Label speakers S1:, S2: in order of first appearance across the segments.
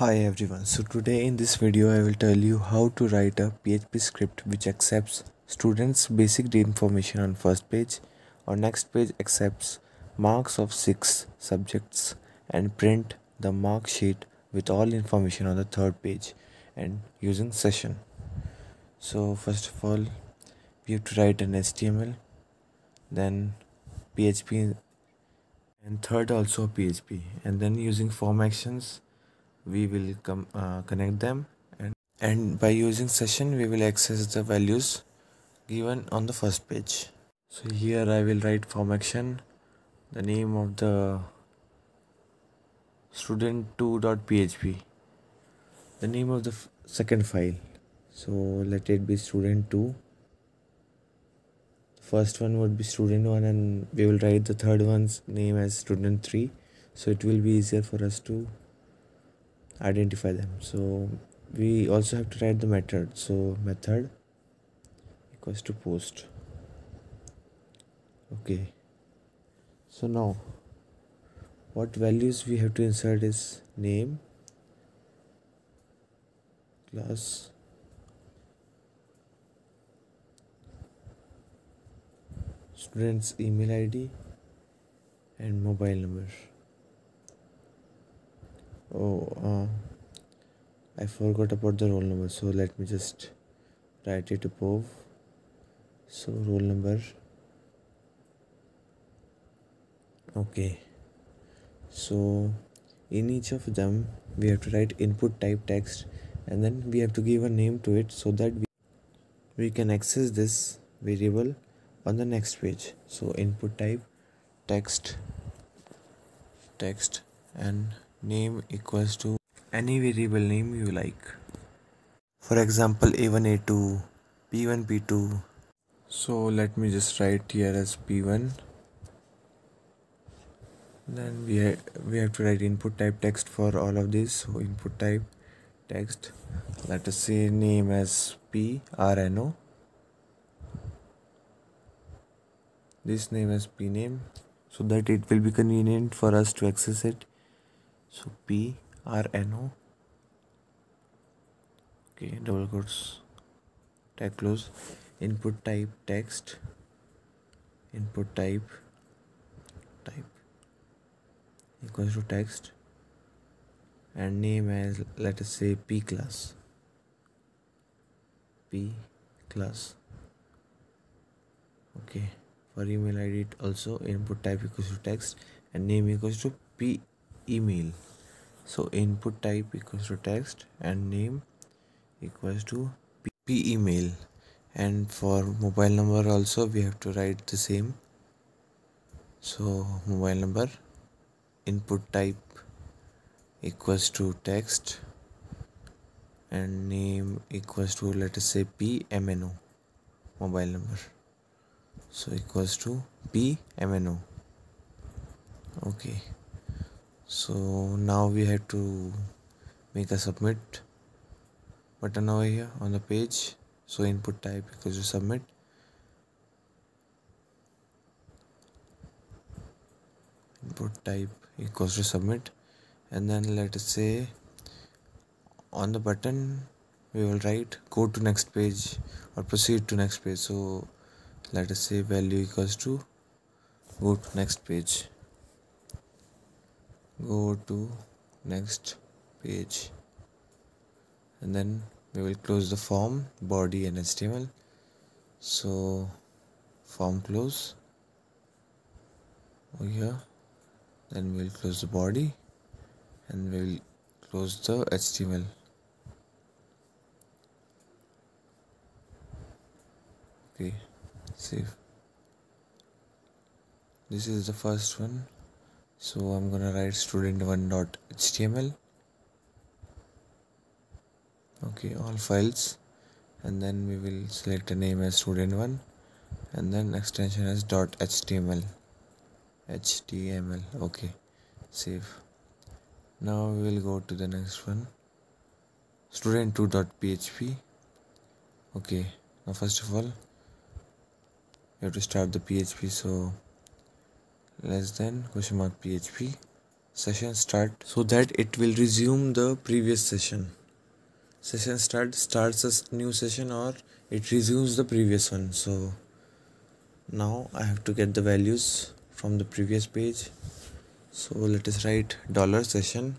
S1: Hi everyone, so today in this video I will tell you how to write a PHP script which accepts students basic information on first page. Or next page accepts marks of 6 subjects and print the mark sheet with all information on the third page and using session. So first of all we have to write an HTML then PHP and third also PHP and then using form actions we will come uh, connect them. And and by using session we will access the values given on the first page. So here i will write form action the name of the student2.php the name of the second file. So let it be student2 the first one would be student1 and we will write the third one's name as student3 so it will be easier for us to identify them. So we also have to write the method. So method equals to post. Okay. So now what values we have to insert is name class student's email id and mobile number oh uh, I forgot about the roll number so let me just write it above. So roll number. Okay. So in each of them we have to write input type text and then we have to give a name to it so that we, we can access this variable on the next page. So input type text text and name equals to any variable name you like. For example a1 a2 p1 p2 so let me just write here as p1 then we ha we have to write input type text for all of these. So input type text let us say name as p r n o. This name as p name. So that it will be convenient for us to access it so p r n o. Okay double quotes. Tag close. Input type text. Input type type. Equals to text. And name as let us say p class. P class. Okay for email id also input type equals to text. And name equals to p email. So input type equals to text and name equals to p email. And for mobile number also we have to write the same. So mobile number input type equals to text and name equals to let us say pmno mobile number. So equals to pmno okay so now we have to make a submit button over here on the page. So input type equals to submit. Input type equals to submit. And then let us say on the button we will write go to next page or proceed to next page. So let us say value equals to go to next page go to next page. And then we will close the form body and html so form close. Over here. Then we will close the body. And we will close the html okay save. This is the first one so I'm gonna write student1.html okay all files. And then we will select a name as student1 and then extension as .html html okay save. Now we will go to the next one. student2.php okay now first of all you have to start the php so less than question mark php session start. So that it will resume the previous session. Session start starts a new session or it resumes the previous one. So now I have to get the values from the previous page. So let us write dollar session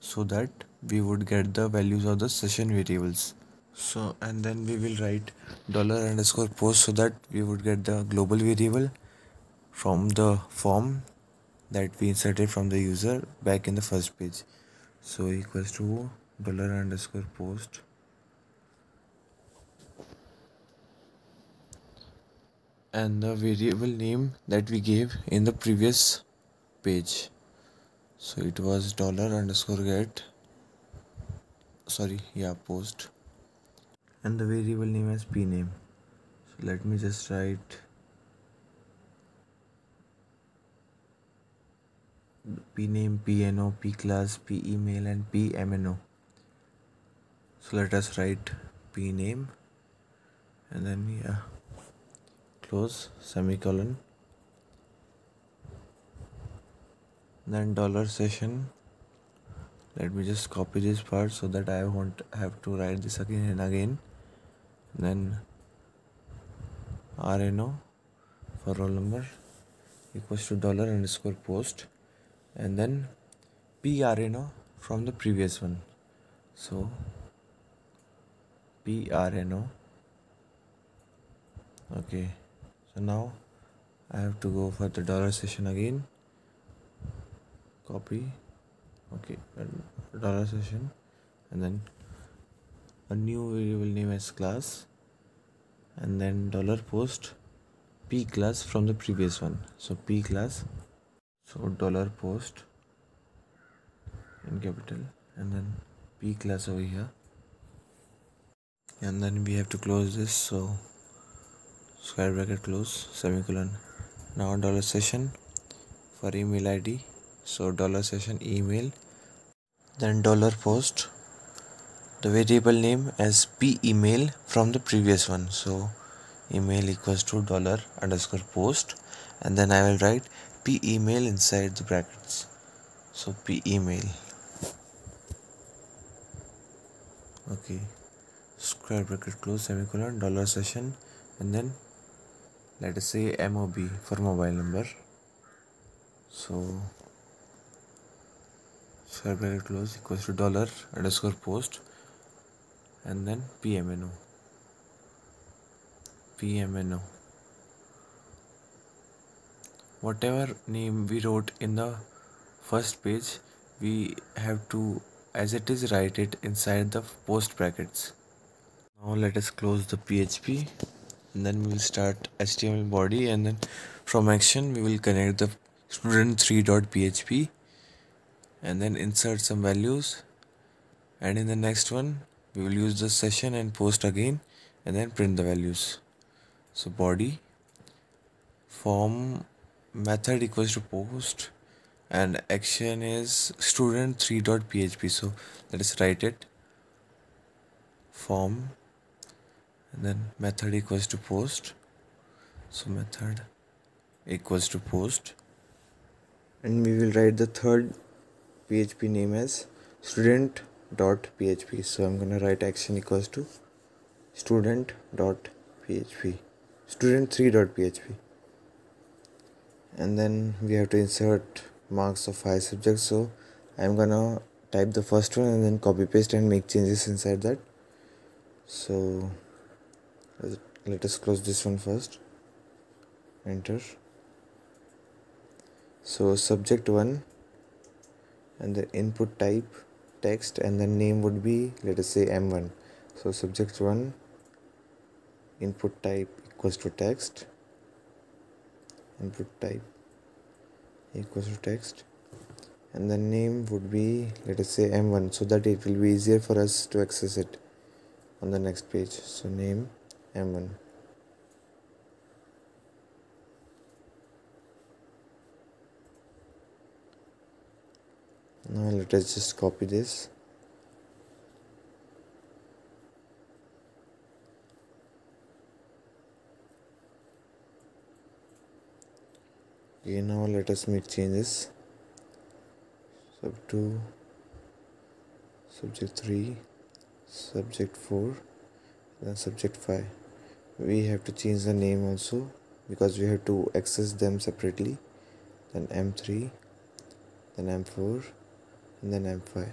S1: so that we would get the values of the session variables. So and then we will write dollar underscore post so that we would get the global variable from the form that we inserted from the user back in the first page. So equals to dollar underscore post. And the variable name that we gave in the previous page. So it was dollar underscore get sorry yeah post. And the variable name as p name. So let me just write p name pno p class p email and p mno so let us write p name and then yeah close semicolon. Then dollar session. Let me just copy this part so that I won't have to write this again and again. Then RNO for roll number equals to dollar underscore post and then PRNO from the previous one. So PRNO okay. So now I have to go for the dollar session again. Copy. Okay dollar session. And then a new variable name as class. And then dollar post p class from the previous one. So p class so dollar post in capital and then p class over here. And then we have to close this so square bracket close semicolon. Now dollar session for email id so dollar session email then dollar post. The variable name as p email from the previous one. So email equals to dollar underscore post. And then I will write p email inside the brackets. So p email okay. Square bracket close semicolon dollar session and then let us say mob for mobile number. So square bracket close equals to dollar underscore post and then pmno pmno whatever name we wrote in the first page we have to as it is write it inside the post brackets. Now let us close the php and then we will start html body and then from action we will connect the student3.php and then insert some values. And in the next one we will use the session and post again and then print the values. So body form method equals to post and action is student3.php so let us write it form and then method equals to post. So method equals to post. And we will write the third php name as student dot php so i'm gonna write action equals to student dot php student3 dot php and then we have to insert marks of five subjects. So i'm gonna type the first one and then copy paste and make changes inside that. So let us close this one first. Enter. So subject 1 and the input type text and the name would be let us say m1 so subject 1 input type equals to text input type equals to text. And the name would be let us say m1 so that it will be easier for us to access it on the next page. So name m1 now let us just copy this okay now let us make changes. Sub 2 subject 3 subject 4 then subject 5 we have to change the name also because we have to access them separately. Then m3 then m4 and then m5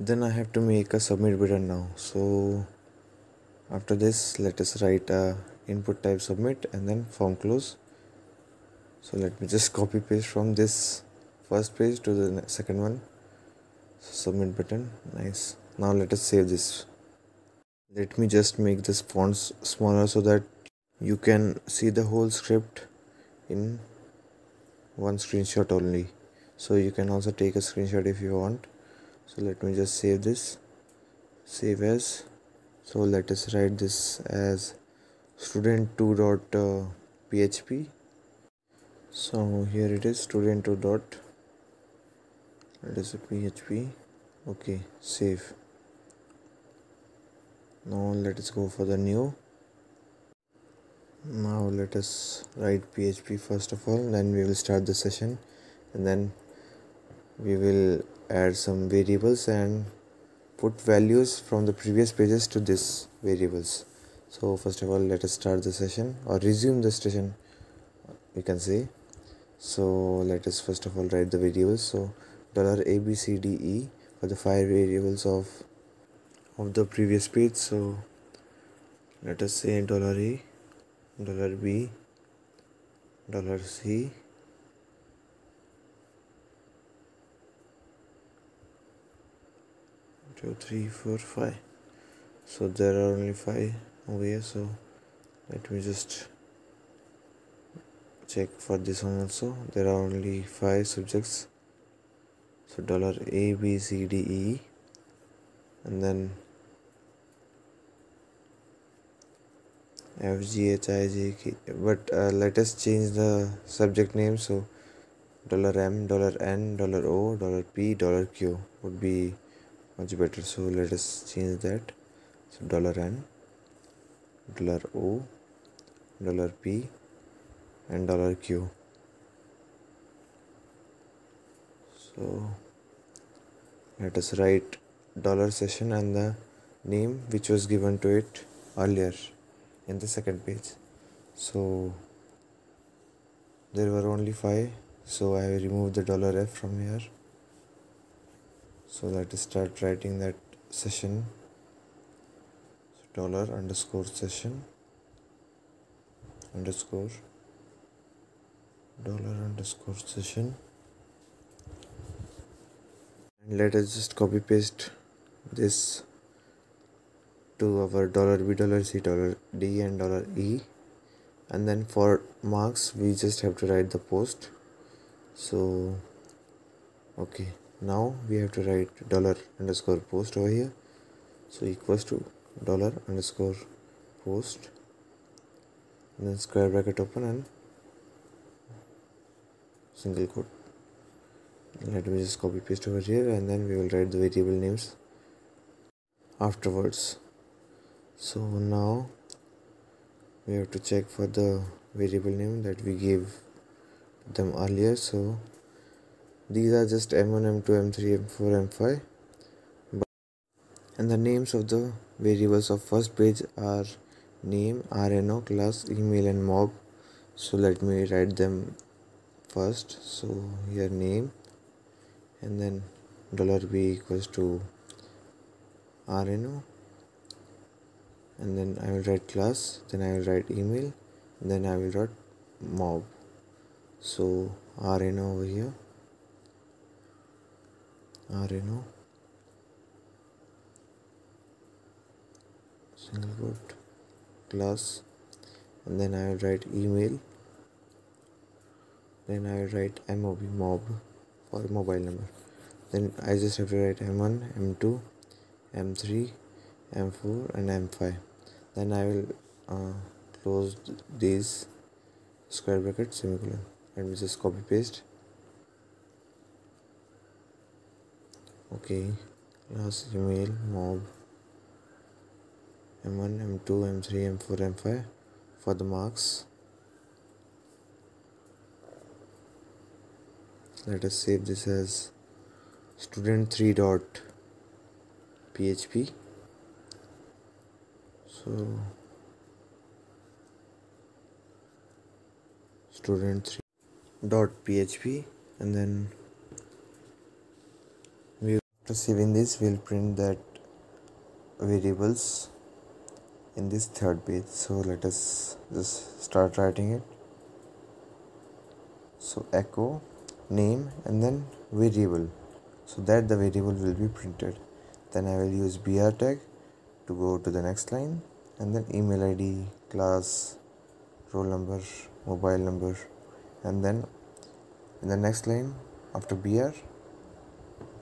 S1: then i have to make a submit button now. So after this let us write a input type submit and then form close so let me just copy paste from this first page to the second one. Submit button. Nice. Now let us save this. Let me just make this fonts smaller so that you can see the whole script in one screenshot only. So you can also take a screenshot if you want. So let me just save this. Save as. So let us write this as student2.php uh, so here it is student2 dot. It is a php okay save. Now let us go for the new. Now let us write php first of all then we will start the session and then we will add some variables and put values from the previous pages to this variables. So first of all let us start the session or resume the session we can say so let us first of all write the variables. So dollar a b c d e for the five variables of of the previous page. So let us say dollar a dollar b dollar c two three four five. So there are only five over here. So let me just check for this one also. There are only five subjects. So dollar a b c d e and then f g h i j k. But uh, let us change the subject name. So dollar m dollar n dollar o dollar p dollar q would be much better. So let us change that. So dollar n dollar o dollar p and dollar q. So let us write dollar session and the name which was given to it earlier in the second page. So there were only five. So I remove the dollar F from here. So let us start writing that session. Dollar underscore session underscore dollar underscore session. And let us just copy paste this to our dollar b dollar c dollar d and dollar e. And then for marks we just have to write the post. So okay. Now we have to write dollar underscore post over here. So equals to dollar underscore post. And then square bracket open and single quote. Let me just copy paste over here and then we will write the variable names afterwards. So now we have to check for the variable name that we gave them earlier. So these are just m1 m2 m3 m4 m5 but and the names of the variables of first page are name rno class email and mob. So let me write them first so here name and then dollar $b equals to rno and then I will write class then I will write email then I will write mob. So rno over here rno single quote class and then I will write email then I write mob mob for mobile number. Then I just have to write m1 m2 m3 m4 and m5 then I will uh, close these square bracket semicolon let me just copy paste. Okay class email mob m1 m2 m3 m4 m5 for the marks let us save this as student3 dot php so student3 dot php and then we after saving this we'll print that variables in this third page. So let us just start writing it. So echo name and then variable. So that the variable will be printed. Then I will use br tag to go to the next line and then email id class roll number mobile number and then in the next line after br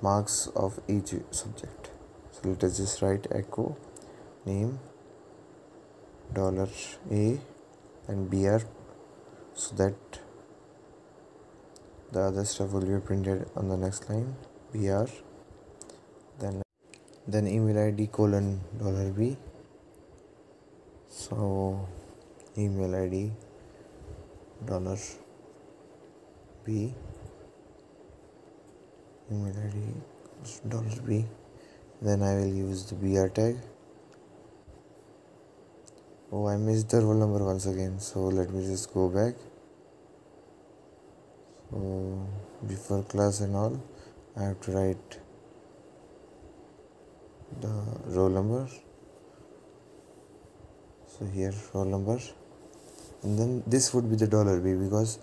S1: marks of each subject. So let us just write echo name dollar a and br so that the other stuff will be printed on the next line br then then email id colon dollar b. So email id dollar b. Email id dollar b. Then i will use the br tag. Oh i missed the roll number once again so let me just go back so before class and all i have to write the roll number so here roll number and then this would be the dollar b because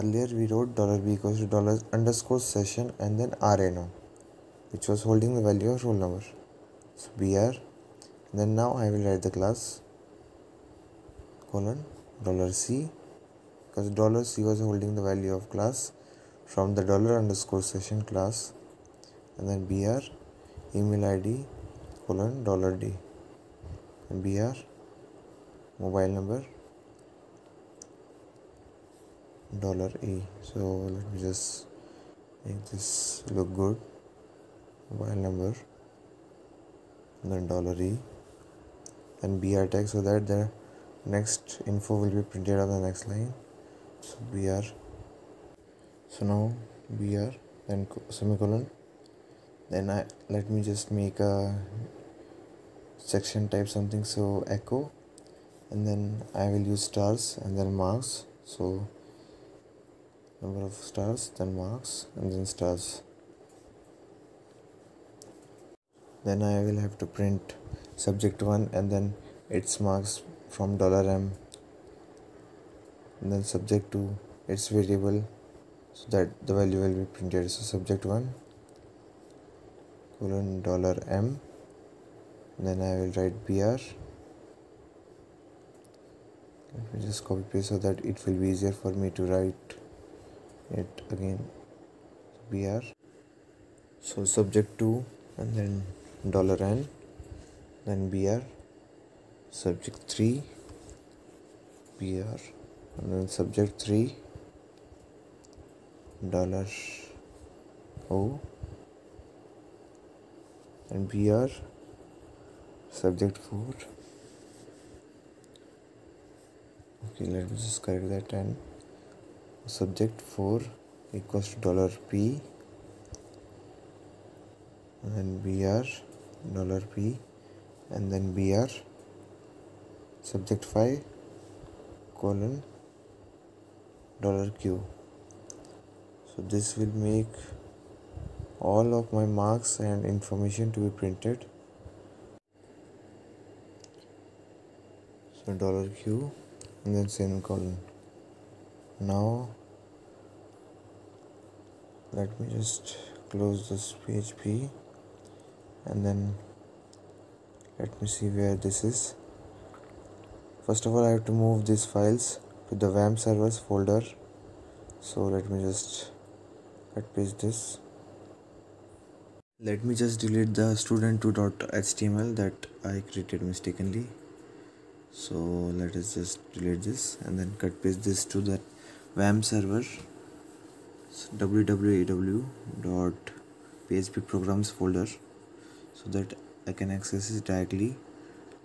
S1: earlier we wrote dollar b equals to dollar underscore session and then rno which was holding the value of roll number so br then now i will write the class colon dollar c because dollar c was holding the value of class. From the dollar underscore session class and then br email id colon dollar d. And br mobile number dollar e. So let me just make this look good. Mobile number and then dollar e. And br tag so that. The next info will be printed on the next line so br so now br then semicolon. Then I let me just make a section type something so echo. And then I will use stars and then marks. So number of stars then marks and then stars. Then I will have to print subject 1 and then its marks from dollar $m and then subject to its variable so that the value will be printed so subject 1 colon dollar m. Then I will write br let me just copy paste so that it will be easier for me to write it again. Br so subject 2 and then dollar n then br subject 3 br and then subject 3 dollar o. And br subject 4 okay let me just correct that and subject 4 equals to dollar p. And br dollar p. And then br subject 5 colon dollar q so this will make all of my marks and information to be printed. So dollar q and then semicolon now let me just close this php and then let me see where this is. First of all I have to move these files to the WAMP servers folder. So let me just cut paste this. Let me just delete the student2.html that I created mistakenly. So let us just delete this and then cut paste this to the WAMP server. So www.php programs folder so that I can access it directly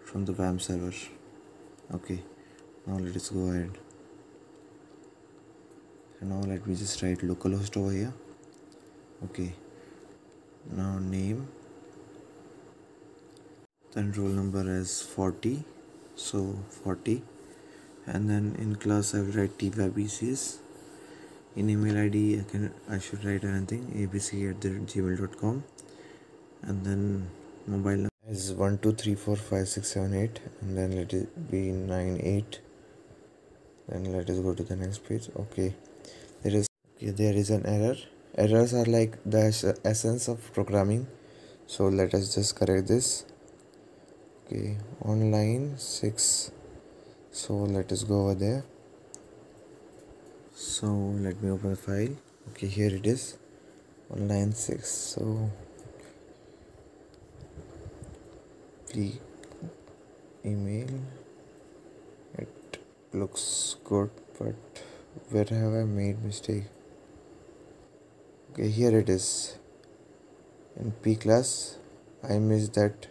S1: from the WAMP server. Okay now let us go ahead now let me just write localhost over here. Okay. Now name. Then roll number as 40 so 40 and then in class I will write tbabcs in email id I can I should write anything. Abc at the gmail.com and then mobile number is 1 2 3 4 5 6 7 8 and then let it be 9 8 then let us go to the next page. Okay. is okay, there is an error. Errors are like the essence of programming. So let us just correct this. Okay on line 6 so let us go over there. So let me open the file. Okay here it is. On line 6 so please email it looks good but where have I made mistake okay here it is. In P class I missed that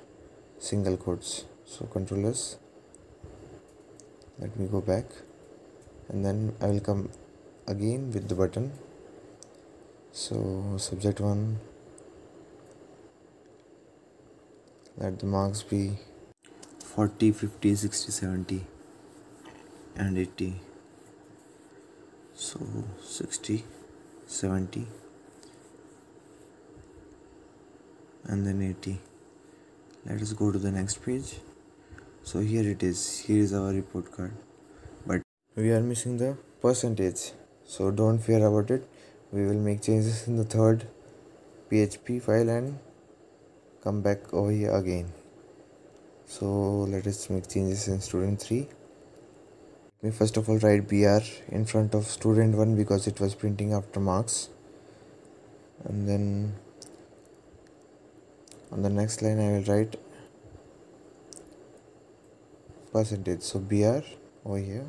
S1: single quotes. So controllers let me go back. And then I will come again with the button. So subject one let the marks be 40 50 60 70 and 80 so 60 70 and then 80 let us go to the next page. So here it is. Here is our report card. But we are missing the percentage. So don't fear about it. We will make changes in the third php file and come back over here again. So let us make changes in student 3 me first of all write br in front of student 1 because it was printing after marks. And then on the next line I will write percentage. So br over here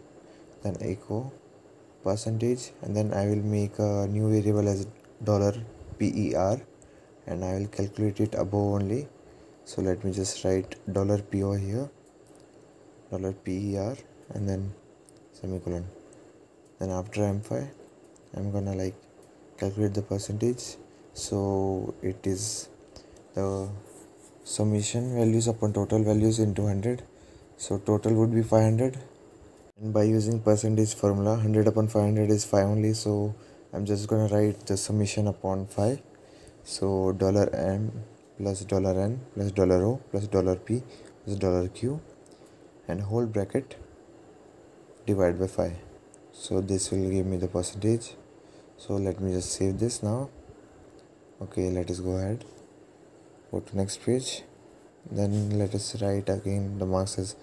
S1: then echo percentage and then I will make a new variable as dollar per and I will calculate it above only. So let me just write dollar p over here dollar per and then semicolon. Then after m5 I'm gonna like calculate the percentage. So it is the summation values upon total values into 100 so total would be 500 and by using percentage formula 100 upon 500 is 5 only. So I'm just gonna write the summation upon 5 so dollar m plus dollar n plus dollar o plus dollar p plus dollar q and whole bracket divided by 5 so this will give me the percentage. So let me just save this now. Okay let us go ahead go to next page. Then let us write again the marks as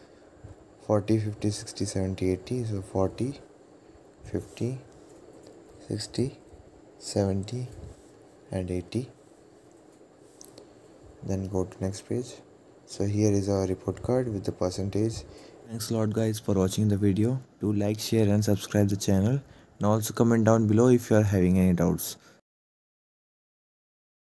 S1: 40 50 60 70 80 so 40 50 60 70 and 80 then go to next page. So here is our report card with the percentage. Thanks a lot guys for watching the video. Do like share and subscribe the channel. And also comment down below if you are having any doubts